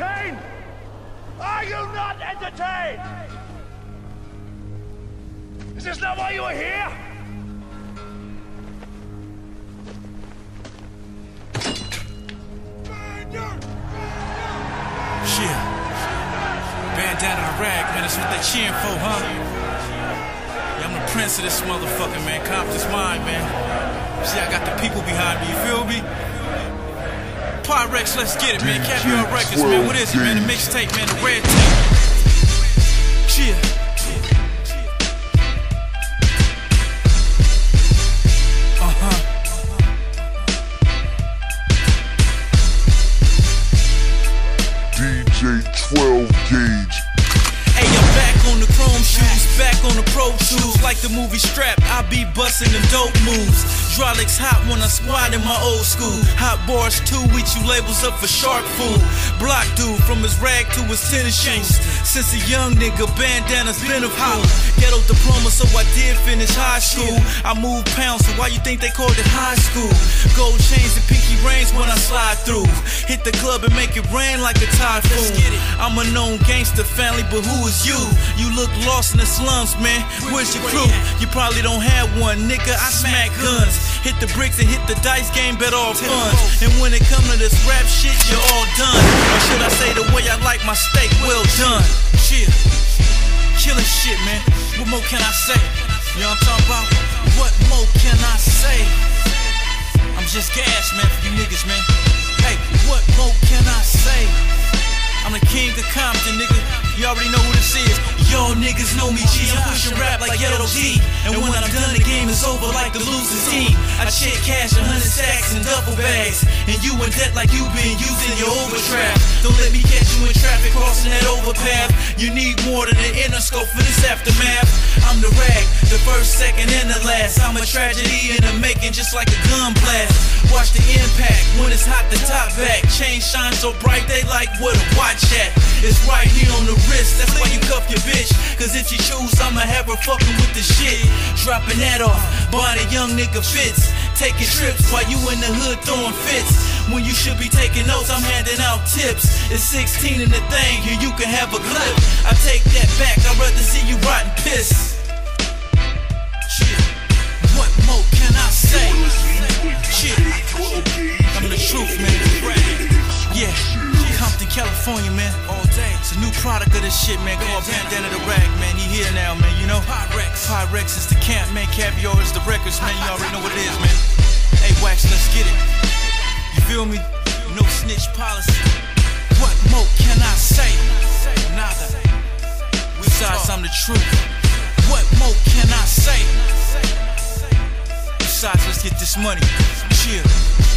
entertained? Are you not entertained? Is this not why you are here? Yeah. Bandana Tha Ragg, man, that's what they cheering for, huh? Yeah, I'm the prince of this motherfucker, man. Compton's mine, man. See, I got the people behind me, you feel me? Pyrex, let's get it, man. Caviar Records, man. What is it, man? The mixtape, man. The red tape. Yeah. Uh-huh. DJ 12 gauge. Back on the pro shoes. Like the movie Strap, I be busting them dope moves. Hydraulics hot when I squat in my old school. Hot bars too, with you labels up for shark food. Block dude from his rag to his tennis shoes. Since a young nigga, bandana's been a fool. Ghetto diploma, so I did finish high school. I moved pounds, so why you think they called it high school? Gold chains and rings when I slide through. Hit the club and make it rain like a typhoon. I'm a known gangster family, but who is you? You look lost in the slums, man. Where's your crew? You probably don't have one, nigga. I smack guns. Hit the bricks and hit the dice game, bet all funds. And when it come to this rap shit, you're all done. Or should I say the way I like my steak, well done. Chill. Killing shit, man. What more can I say? You know what I'm talking about? Over like the losing team. I check cash a hundred stacks and duffel bags. And you in debt like you been using your overdraft. Don't let me catch you in traffic crossing that overpath. You need more than an interscope for this aftermath. I'm the rag, the first, second, and the last. I'm a tragedy in the making, just like a gun blast. Impact when it's hot, the top back. Chain shine so bright, they like what a watch at. It's right here on the wrist, that's why you cuff your bitch. Cause if you choose, I'ma have her fucking with the shit. Dropping that off, buying a young nigga fits. Taking trips while you in the hood throwing fits. When you should be taking notes, I'm handing out tips. It's 16 in the thing, here you can have a clip. I take that back, I'd rather see you rotten piss. California, man. All day. It's a new product of this shit, man. Called Bandana Tha Ragg, man. He here now, man. You know? Pyrex. Pyrex is the camp, man. Caviar is the records, man. You already know what it is, man. Hey, Wax, let's get it. You feel me? No snitch policy. What more can I say? Nada. Besides, I'm the truth. What more can I say? Besides, let's get this money. Chill.